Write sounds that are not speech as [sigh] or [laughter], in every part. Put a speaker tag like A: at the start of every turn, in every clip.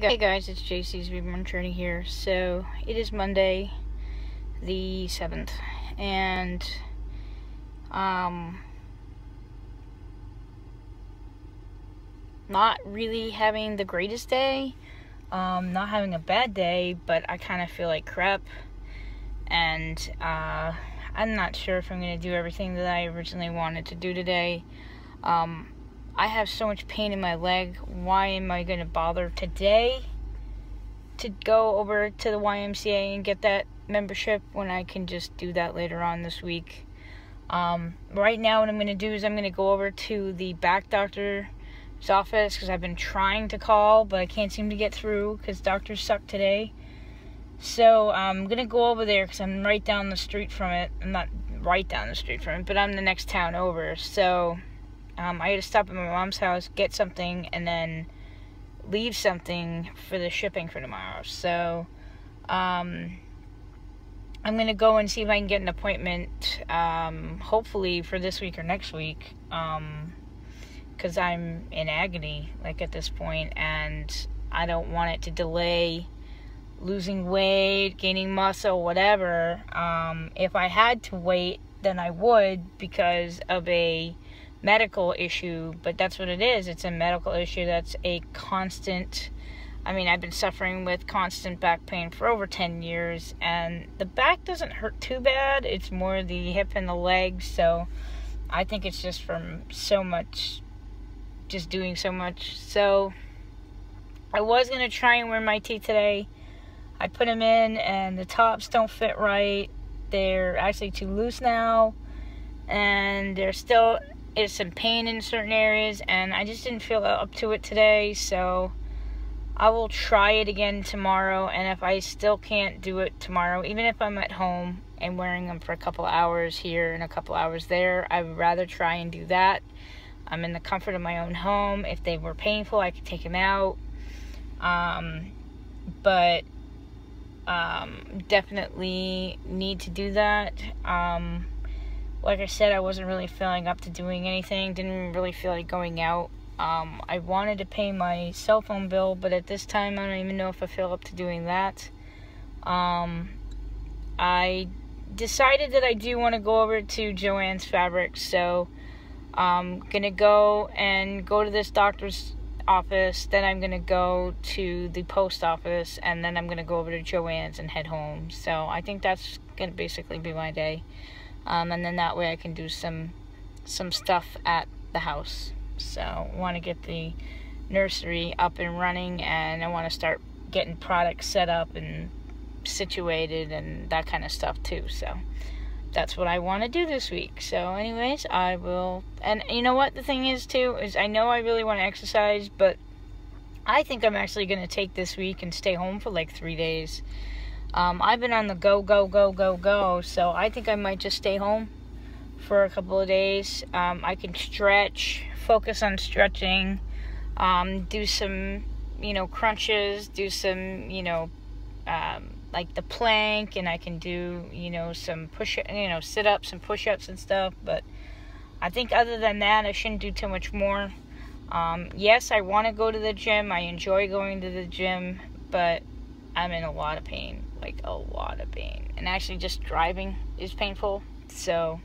A: Hey guys, it's JC's Reborn Journey here. So, it is Monday, the 7th, and, um, not really having the greatest day, um, not having a bad day, but I kind of feel like crap, and, uh, I'm not sure if I'm going to do everything that I originally wanted to do today. Um, I have so much pain in my leg. Why am I going to bother today to go over to the YMCA and get that membership when I can just do that later on this week? Um, right now, what I'm going to do is I'm going to go over to the back doctor's office because I've been trying to call, but I can't seem to get through because doctors suck today. So I'm going to go over there because I'm right down the street from it. I'm not right down the street from it, but I'm the next town over. So um, I had to stop at my mom's house, get something, and then leave something for the shipping for tomorrow. So, um, I'm gonna go and see if I can get an appointment, um, hopefully for this week or next week, because I'm in agony, like at this point, and I don't want it to delay losing weight, gaining muscle, whatever. Um, if I had to wait, then I would because of a medical issue, but that's what it is. It's a medical issue that's a constant. I mean, I've been suffering with constant back pain for over 10 years, and the back doesn't hurt too bad. It's more the hip and the legs, so I think it's just from so much, just doing so much. So I was going to try and wear my teeth today. I put them in, and the tops don't fit right. They're actually too loose now, and they're still is some pain in certain areas, and I just didn't feel up to it today, so I will try it again tomorrow. And if I still can't do it tomorrow, even if I'm at home and wearing them for a couple hours here and a couple hours there, I would rather try and do that. I'm in the comfort of my own home. If they were painful, I could take them out. Um, but um, definitely need to do that. Um, like I said, I wasn't really feeling up to doing anything. Didn't really feel like going out. Um, I wanted to pay my cell phone bill, but at this time, I don't even know if I feel up to doing that. Um, I decided that I do want to go over to Joann's Fabrics, so I'm gonna go and go to this doctor's office. Then I'm gonna go to the post office, and then I'm gonna go over to Joann's and head home. So I think that's gonna basically be my day um, and then that way I can do some some stuff at the house. So I want to get the nursery up and running, and I want to start getting products set up and situated and that kind of stuff too. So that's what I want to do this week. So, anyways, I will. And you know what the thing is too is I know I really want to exercise, but I think I'm actually going to take this week and stay home for like three days um, I've been on the go, go, go, go, go, so I think I might just stay home for a couple of days. Um, I can stretch, focus on stretching, um, do some, you know, crunches, do some, you know, um, like the plank, and I can do, you know, some push, you know, sit ups and push ups and stuff. But I think other than that, I shouldn't do too much more. Um, yes, I want to go to the gym. I enjoy going to the gym, but I'm in a lot of pain like a lot of pain. And actually, just driving is painful. So,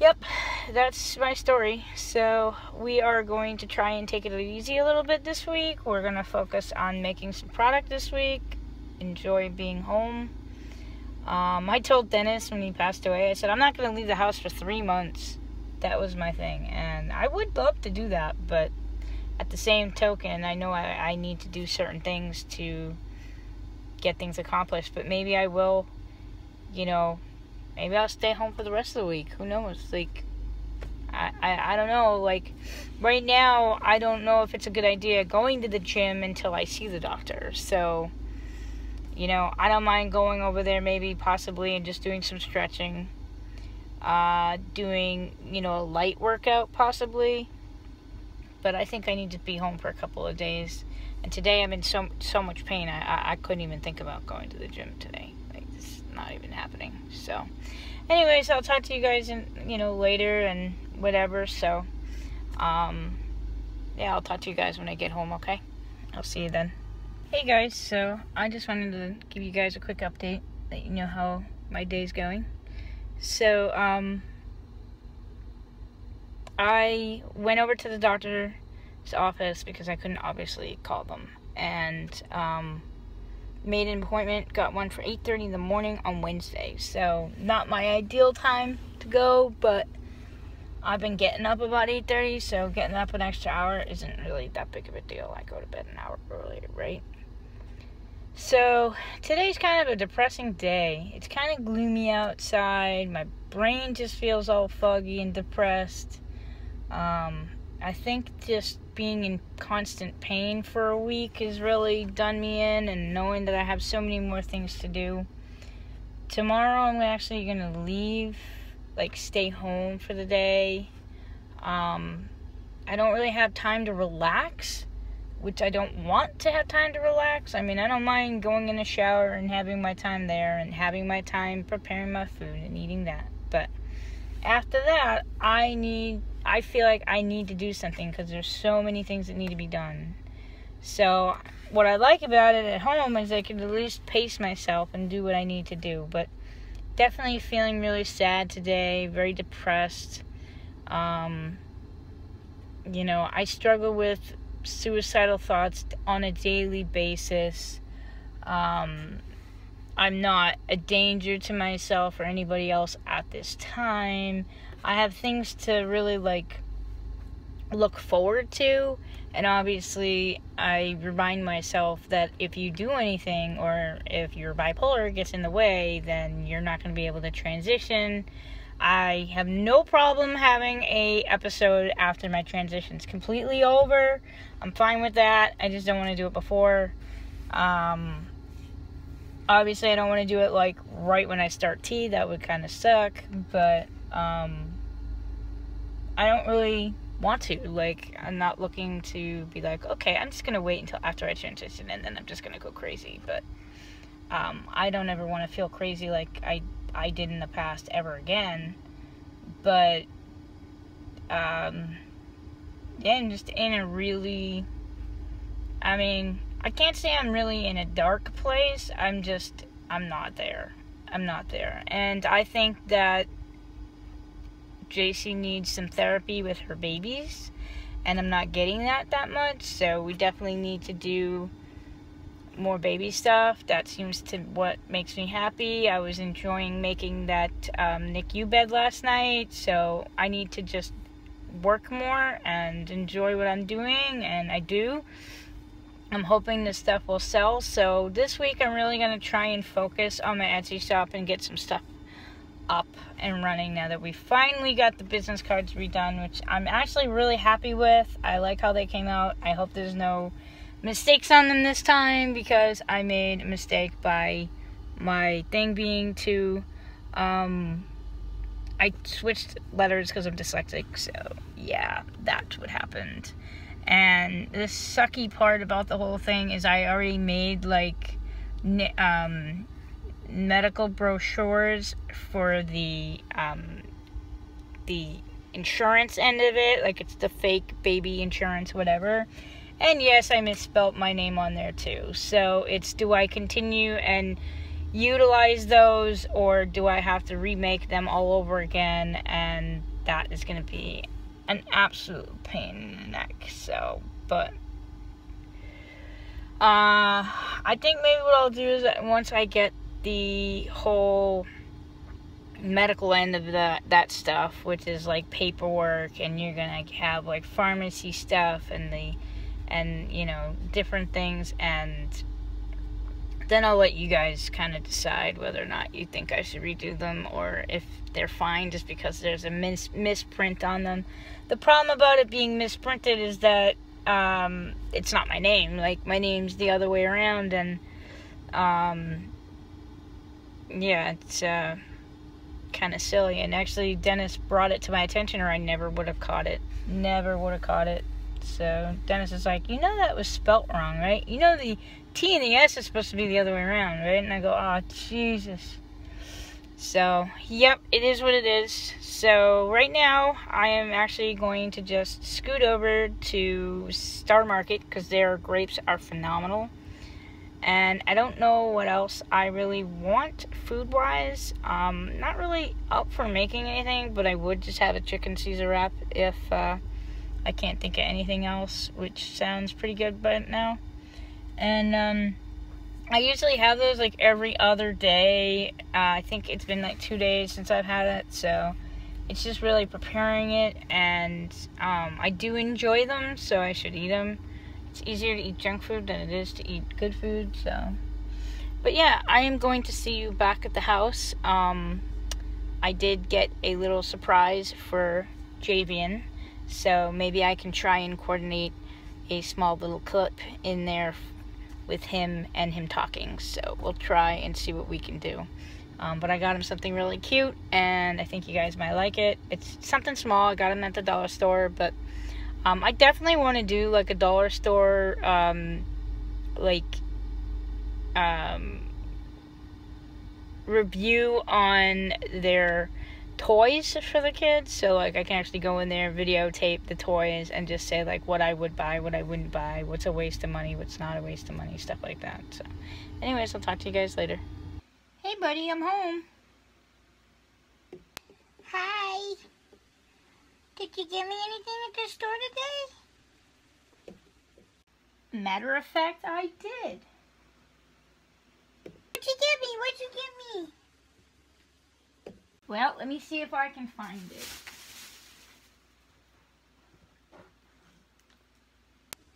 A: yep, that's my story. So, we are going to try and take it easy a little bit this week. We're going to focus on making some product this week, enjoy being home. Um, I told Dennis when he passed away, I said, I'm not going to leave the house for three months. That was my thing. And I would love to do that, but at the same token, I know I, I need to do certain things to get things accomplished. But maybe I will, you know, maybe I'll stay home for the rest of the week. Who knows? Like, I, I, I don't know. Like, right now, I don't know if it's a good idea going to the gym until I see the doctor. So, you know, I don't mind going over there maybe possibly and just doing some stretching. Uh, doing, you know, a light workout possibly. But I think I need to be home for a couple of days and today I'm in so so much pain. I, I, I couldn't even think about going to the gym today. Like it's not even happening. So, anyways, I'll talk to you guys in you know later and whatever. So, um, yeah, I'll talk to you guys when I get home. Okay. I'll see you then. Hey guys, so I just wanted to give you guys a quick update, let you know how my day's going. So, um, I went over to the doctor's office because I couldn't obviously call them, and um, made an appointment. Got one for 8:30 in the morning on Wednesday. So not my ideal time to go, but I've been getting up about 8:30, so getting up an extra hour isn't really that big of a deal. I go to bed an hour earlier, right? So today's kind of a depressing day. It's kind of gloomy outside. My brain just feels all foggy and depressed. Um, I think just being in constant pain for a week has really done me in, and knowing that I have so many more things to do. Tomorrow, I'm actually going to leave, like, stay home for the day. Um, I don't really have time to relax, which I don't want to have time to relax. I mean, I don't mind going in the shower and having my time there and having my time preparing my food and eating that. But after that, I need I feel like I need to do something because there's so many things that need to be done. So, what I like about it at home is I can at least pace myself and do what I need to do. But definitely feeling really sad today, very depressed. Um, you know, I struggle with suicidal thoughts on a daily basis. Um, I'm not a danger to myself or anybody else at this time. I have things to really like look forward to. And obviously, I remind myself that if you do anything or if your bipolar gets in the way, then you're not going to be able to transition. I have no problem having a episode after my transition's completely over. I'm fine with that. I just don't want to do it before. Um, obviously, I don't want to do it like right when I start T. That would kind of suck. But um, I don't really want to. Like, I'm not looking to be like, okay, I'm just gonna wait until after I transition and then I'm just gonna go crazy. But um, I don't ever want to feel crazy like I I did in the past ever again. But um, yeah, I'm just in a really. I mean, I can't say I'm really in a dark place. I'm just I'm not there. I'm not there, and I think that JC needs some therapy with her babies, and I'm not getting that that much. So we definitely need to do more baby stuff. That seems to what makes me happy. I was enjoying making that um, NICU bed last night, so I need to just work more and enjoy what I'm doing, and I do. I'm hoping this stuff will sell. So this week I'm really going to try and focus on my Etsy shop and get some stuff up and running now that we finally got the business cards redone, which I'm actually really happy with. I like how they came out. I hope there's no mistakes on them this time because I made a mistake by my thing being to um I switched letters because I'm dyslexic, so yeah, that's what happened. And the sucky part about the whole thing is I already made like um medical brochures for the um, the insurance end of it, like it's the fake baby insurance, whatever. And yes, I misspelt my name on there too. So it's do I continue and utilize those or do I have to remake them all over again? And that is going to be an absolute pain in the neck. So, but uh, I think maybe what I'll do is once I get the whole medical end of that that stuff, which is like paperwork, and you're gonna have like pharmacy stuff and the and you know different things, and then I'll let you guys kind of decide whether or not you think I should redo them or if they're fine just because there's a mis- misprint on them. The problem about it being misprinted is that um, it's not my name. Like my name's the other way around, and um, yeah, it's uh, kind of silly. And actually, Dennis brought it to my attention, or I never would have caught it. Never would have caught it. So Dennis is like, you know that was spelt wrong, right? You know the T and the S is supposed to be the other way around, right? And I go, oh Jesus. So, yep, it is what it is. So, right now, I am actually going to just scoot over to Star Market because their grapes are phenomenal. And I don't know what else I really want food-wise. Um, not really up for making anything, but I would just have a chicken Caesar wrap if uh, I can't think of anything else, which sounds pretty good by now. And, um, I usually have those like every other day. Uh, I think it's been like two days since I've had it, so it's just really preparing it. And um, I do enjoy them, so I should eat them. It's easier to eat junk food than it is to eat good food, so. But yeah, I am going to see you back at the house. Um, I did get a little surprise for Jayvian, so maybe I can try and coordinate a small little clip in there with him and him talking. So we'll try and see what we can do. Um, but I got him something really cute, and I think you guys might like it. It's something small. I got him at the dollar store, but um, I definitely want to do like a dollar store, um, like um, review on their toys for the kids. So like I can actually go in there, videotape the toys, and just say like what I would buy, what I wouldn't buy, what's a waste of money, what's not a waste of money, stuff like that. So, anyways, I'll talk to you guys later. Hey, buddy, I'm home.
B: Hi. Did you get me anything at the store today?
A: Matter of fact, I did.
B: What'd you get me? What'd you get me?
A: Well, let me see if I can find it.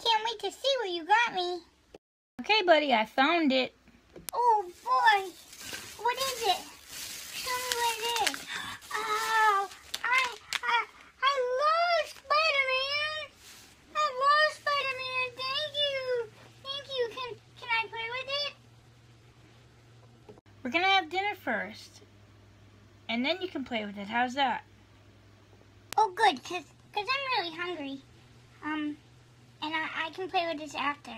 B: Can't wait to see what you got me.
A: Okay, buddy, I found it.
B: Oh, boy. What is it? Show me what it is. Oh, I, I, I love Spider-Man. I love Spider-Man. Thank you. Thank you. Can, can I play with it?
A: We're gonna have dinner first. And then you can play with it. How's that?
B: Oh, good, because cause I'm really hungry. Um, and I, I can play with this after.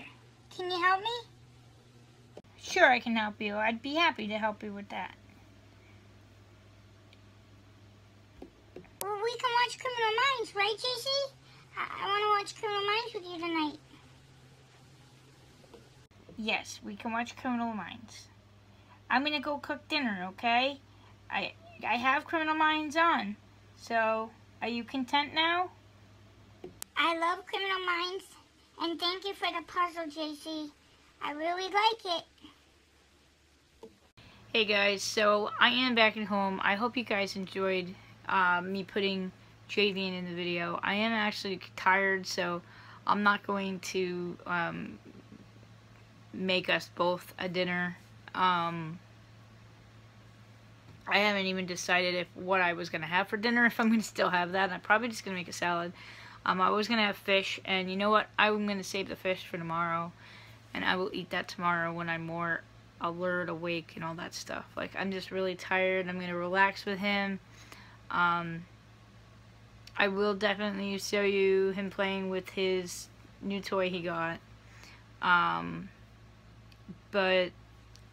B: Can you help me?
A: Sure, I can help you. I'd be happy to help you with that.
B: Well, we can watch Criminal Minds, right, JC? I, I want to watch Criminal Minds with you tonight.
A: Yes, we can watch Criminal Minds. I'm gonna go cook dinner, okay? I I have Criminal Minds on. So, are you content now?
B: I love Criminal Minds, and thank you for the puzzle, JC. I really like it.
A: Hey guys, so I am back at home. I hope you guys enjoyed uh, me putting Jayvian in the video. I am actually tired, so I'm not going to um, make us both a dinner. Um, I haven't even decided if what I was going to have for dinner, [laughs] if I'm going to still have that. I'm probably just going to make a salad. Um, I was going to have fish, and you know what? I'm going to save the fish for tomorrow, and I will eat that tomorrow when I'm more alert, awake, and all that stuff. Like, I'm just really tired. I'm going to relax with him. Um, I will definitely show you him playing with his new toy he got. Um, but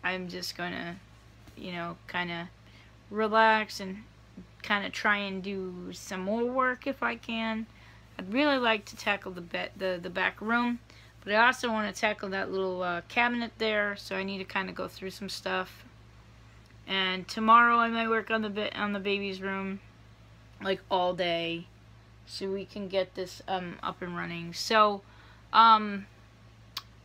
A: I'm just going to, you know, kind of relax and kind of try and do some more work if I can. I'd really like to tackle the the the back room, but I also want to tackle that little uh, cabinet there. So I need to kind of go through some stuff. And tomorrow I might work on the bit on the baby's room, like all day, so we can get this um, up and running. So, um,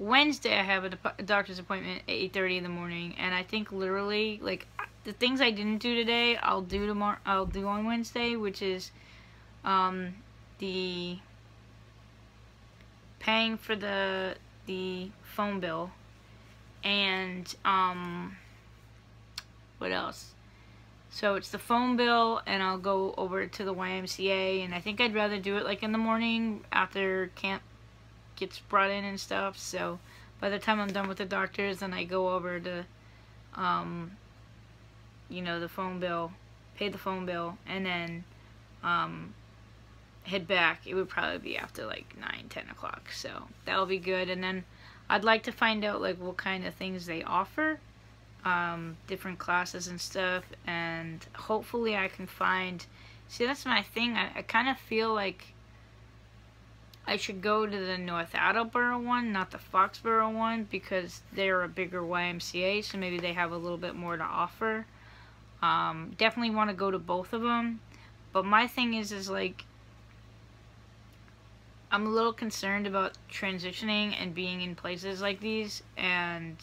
A: Wednesday I have a, doctor's appointment at 8:30 in the morning, and I think literally like the things I didn't do today, I'll do tomorrow. I'll do on Wednesday, which is um, the paying for the the phone bill, and um, what else? So it's the phone bill, and I'll go over to the YMCA, and I think I'd rather do it like in the morning after camp gets brought in and stuff. So by the time I'm done with the doctors, then I go over to um, you know, the phone bill, pay the phone bill, and then um, head back. It would probably be after like 9, 10 o'clock. So that'll be good. And then I'd like to find out like what kind of things they offer. um, different classes and stuff, and hopefully I can find. See, that's my thing. I, I kind of feel like I should go to the North Attleboro one, not the Foxborough one, because they're a bigger YMCA, so maybe they have a little bit more to offer. Um, definitely want to go to both of them, but my thing is, is like, I'm a little concerned about transitioning and being in places like these, and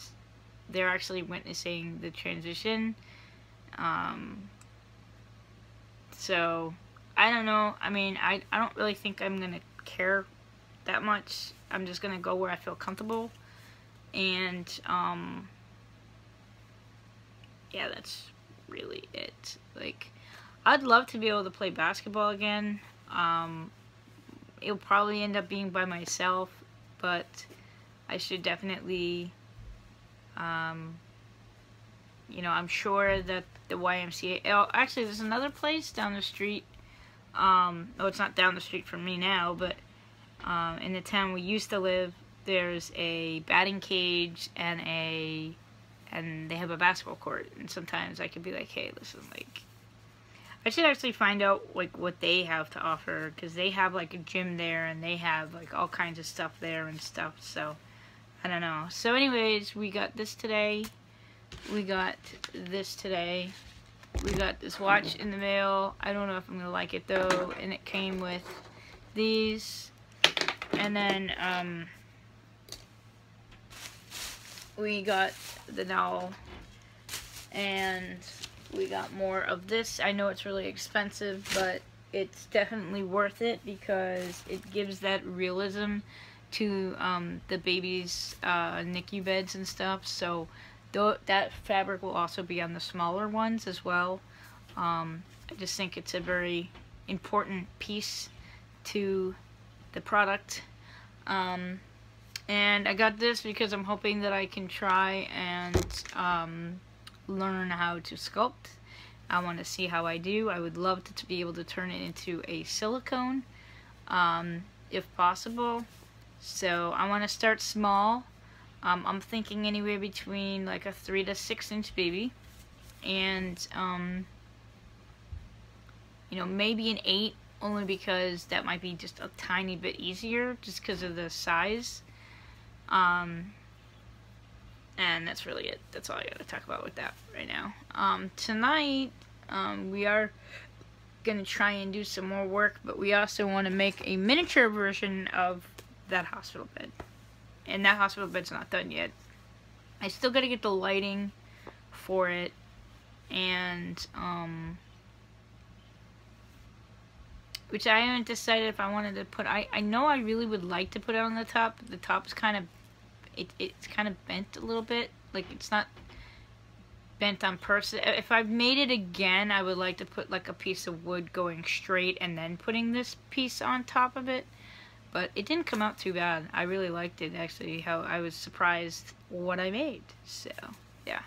A: they're actually witnessing the transition. Um, so, I don't know. I mean, I, I don't really think I'm going to care that much. I'm just going to go where I feel comfortable. And, um, yeah, that's really it. Like, I'd love to be able to play basketball again. Um, it'll probably end up being by myself, but I should definitely um, you know, I'm sure that the YMCA. Oh, actually, there's another place down the street. Um, oh, it's not down the street from me now, but um, in the town we used to live, there's a batting cage and a and they have a basketball court. And sometimes I could be like, hey, listen, like, I should actually find out like what they have to offer because they have like a gym there and they have like all kinds of stuff there and stuff. So. I don't know. So anyways, we got this today. We got this today. We got this watch in the mail. I don't know if I'm to like it though. And it came with these. And then um, we got the dowel. And we got more of this. I know it's really expensive, but it's definitely worth it because it gives that realism to um, the baby's uh, NICU beds and stuff. So th that fabric will also be on the smaller ones as well. Um, I just think it's a very important piece to the product. Um, and I got this because I'm hoping that I can try and um, learn how to sculpt. I want to see how I do. I would love to, to be able to turn it into a silicone um, if possible. So I want to start small. Um, I'm thinking anywhere between like a 3 to 6 inch baby. And, um, you know, maybe an 8 only because that might be just a tiny bit easier just because of the size. Um, and that's really it. That's all I got to talk about with that right now. Um, tonight, um, we are to try and do some more work, but we also want to make a miniature version of that hospital bed. And that hospital bed's not done yet. I still gotta get the lighting for it. And, um... Which I haven't decided if I wanted to put... I, I know I really would like to put it on the top. The top's kind of... It, it's kind of bent a little bit. Like, it's not bent on purpose. If I made it again, I would like to put like a piece of wood going straight and then putting this piece on top of it. But it didn't come out too bad. I really liked it, actually, how I was surprised what I made. So, yeah.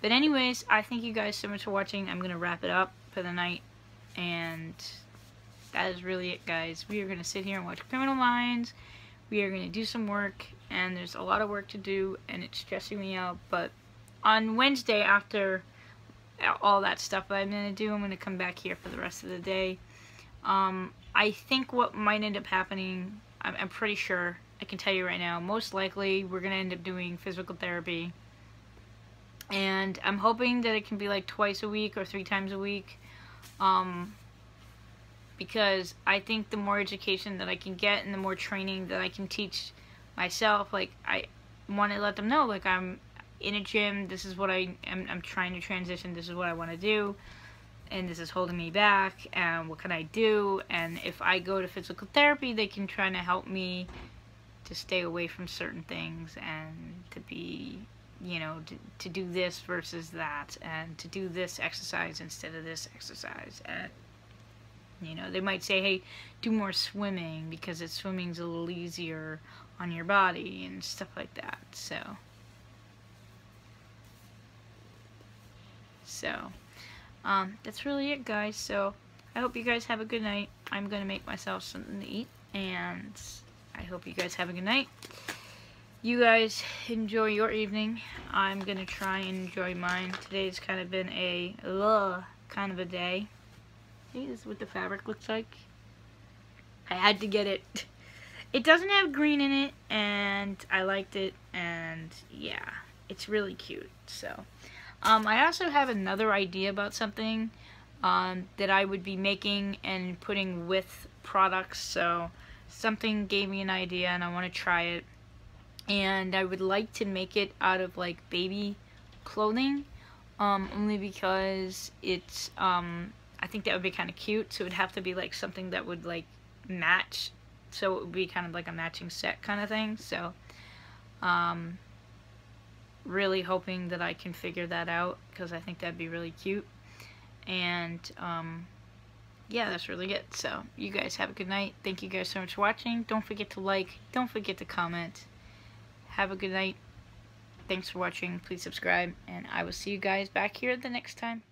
A: But anyways, I thank you guys so much for watching. I'm going to wrap it up for the night. And that is really it, guys. We are going to sit here and watch Criminal Minds. We are going to do some work. And there's a lot of work to do. And it's stressing me out. But on Wednesday, after all that stuff that I'm going to do, I'm going to come back here for the rest of the day. Um, I think what might end up happening, I'm, I'm pretty sure, I can tell you right now, most likely we're going to end up doing physical therapy. And I'm hoping that it can be like twice a week or three times a week. Um, because I think the more education that I can get and the more training that I can teach myself, like I want to let them know, like I'm in a gym, this is what I am I'm trying to transition, this is what I want to do and this is holding me back and what can I do? And if I go to physical therapy they can try to help me to stay away from certain things and to be you know to, to do this versus that and to do this exercise instead of this exercise and you know they might say hey do more swimming because it's swimming's a little easier on your body and stuff like that so so um, that's really it, guys. So, I hope you guys have a good night. I'm going to make myself something to eat, and I hope you guys have a good night. you guys enjoy your evening. I'm gonna try and enjoy mine. Today's kind of been a ugh, kind of a day. This is what the fabric looks like. I had to get it. [laughs] It doesn't have green in it, and I liked it, and yeah, it's really cute. So, um, I also have another idea about something um, that I would be making and putting with products. So, something gave me an idea, and I want to try it. And I would like to make it out of like baby clothing, um, only because it's um, I think that would be kind of cute. So it would have to be like something that would like match so it would be kind of like a matching set kind of thing so um, really hoping that I can figure that out because I think that'd be really cute. And um, yeah that's really it. so you guys have a good night. Thank you guys so much for watching. Don't forget to like don't forget to comment. Have a good night. Thanks for watching. Please subscribe and I will see you guys back here the next time